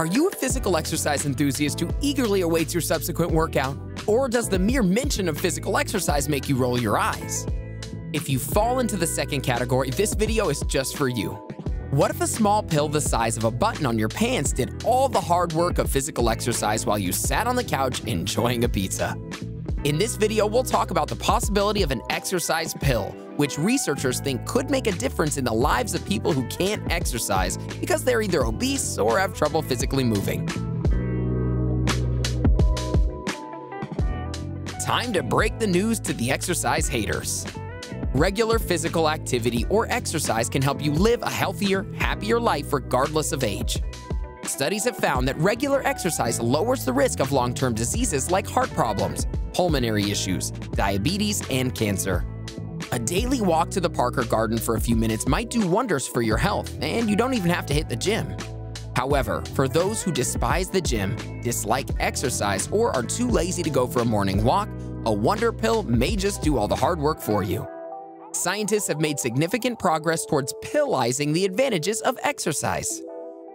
Are you a physical exercise enthusiast who eagerly awaits your subsequent workout? Or does the mere mention of physical exercise make you roll your eyes? If you fall into the second category, this video is just for you. What if a small pill the size of a button on your pants did all the hard work of physical exercise while you sat on the couch enjoying a pizza? In this video, we'll talk about the possibility of an exercise pill, which researchers think could make a difference in the lives of people who can't exercise because they're either obese or have trouble physically moving. Time to break the news to the exercise haters. Regular physical activity or exercise can help you live a healthier, happier life regardless of age. Studies have found that regular exercise lowers the risk of long-term diseases like heart problems, pulmonary issues, diabetes, and cancer. A daily walk to the park or garden for a few minutes might do wonders for your health, and you don't even have to hit the gym. However, for those who despise the gym, dislike exercise, or are too lazy to go for a morning walk, a Wonder Pill may just do all the hard work for you. Scientists have made significant progress towards pillizing the advantages of exercise.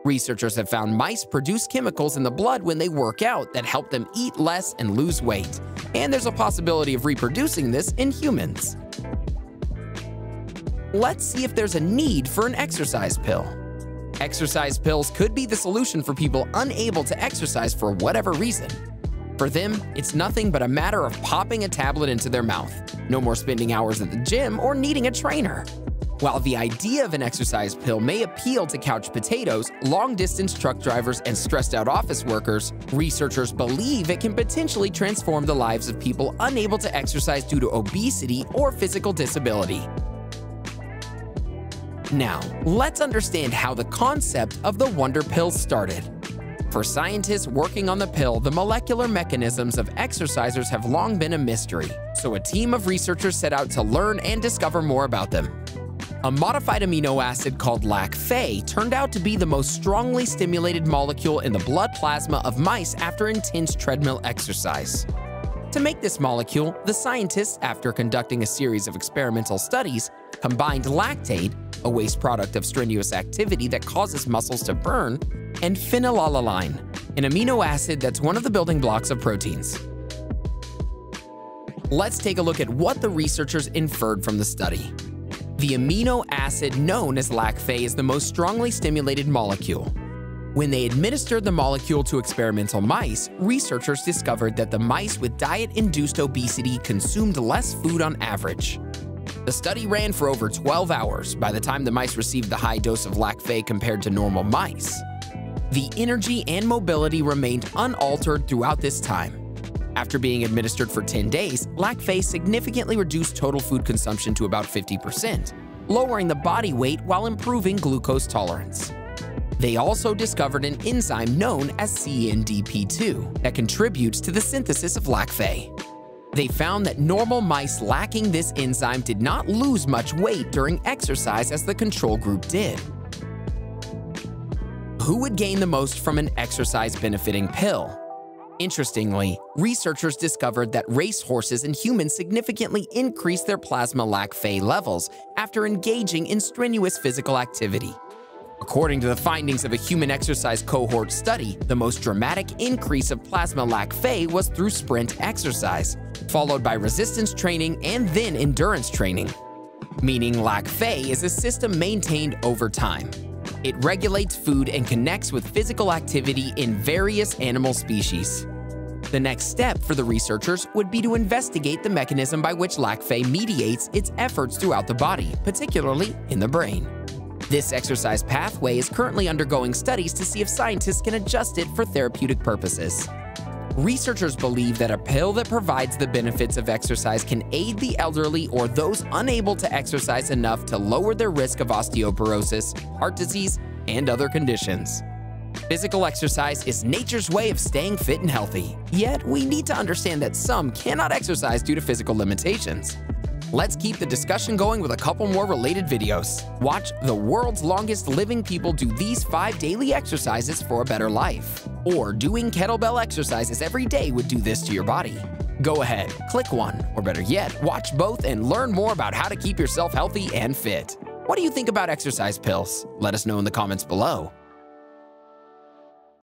Researchers have found mice produce chemicals in the blood when they work out that help them eat less and lose weight, and there's a possibility of reproducing this in humans. Let's see if there's a need for an exercise pill. Exercise pills could be the solution for people unable to exercise for whatever reason. For them, it's nothing but a matter of popping a tablet into their mouth. No more spending hours at the gym or needing a trainer. While the idea of an exercise pill may appeal to couch potatoes, long-distance truck drivers, and stressed-out office workers, researchers believe it can potentially transform the lives of people unable to exercise due to obesity or physical disability. Now, let's understand how the concept of the Wonder Pill started. For scientists working on the pill, the molecular mechanisms of exercisers have long been a mystery, so a team of researchers set out to learn and discover more about them. A modified amino acid called Lac-Phe turned out to be the most strongly stimulated molecule in the blood plasma of mice after intense treadmill exercise. To make this molecule, the scientists, after conducting a series of experimental studies, combined lactate, a waste product of strenuous activity that causes muscles to burn, and phenylalanine, an amino acid that's one of the building blocks of proteins. Let's take a look at what the researchers inferred from the study. The amino acid known as Lac-Phe is the most strongly stimulated molecule. When they administered the molecule to experimental mice, researchers discovered that the mice with diet-induced obesity consumed less food on average. The study ran for over 12 hours by the time the mice received the high dose of Lac-Phe compared to normal mice. The energy and mobility remained unaltered throughout this time, after being administered for 10 days, Lac-Phe significantly reduced total food consumption to about 50%, lowering the body weight while improving glucose tolerance. They also discovered an enzyme known as CNDP2 that contributes to the synthesis of Lac-Phe. They found that normal mice lacking this enzyme did not lose much weight during exercise as the control group did. Who would gain the most from an exercise benefiting pill? Interestingly, researchers discovered that race horses and humans significantly increase their plasma Lac-Phe levels after engaging in strenuous physical activity. According to the findings of a human exercise cohort study, the most dramatic increase of plasma Lac-Phe was through sprint exercise, followed by resistance training and then endurance training. Meaning Lac-Phe is a system maintained over time. It regulates food and connects with physical activity in various animal species. The next step for the researchers would be to investigate the mechanism by which Lac-Phe mediates its efforts throughout the body, particularly in the brain. This exercise pathway is currently undergoing studies to see if scientists can adjust it for therapeutic purposes. Researchers believe that a pill that provides the benefits of exercise can aid the elderly or those unable to exercise enough to lower their risk of osteoporosis, heart disease, and other conditions. Physical exercise is nature's way of staying fit and healthy, yet we need to understand that some cannot exercise due to physical limitations. Let's keep the discussion going with a couple more related videos. Watch the world's longest living people do these five daily exercises for a better life. Or doing kettlebell exercises every day would do this to your body. Go ahead, click one, or better yet, watch both and learn more about how to keep yourself healthy and fit. What do you think about exercise pills? Let us know in the comments below.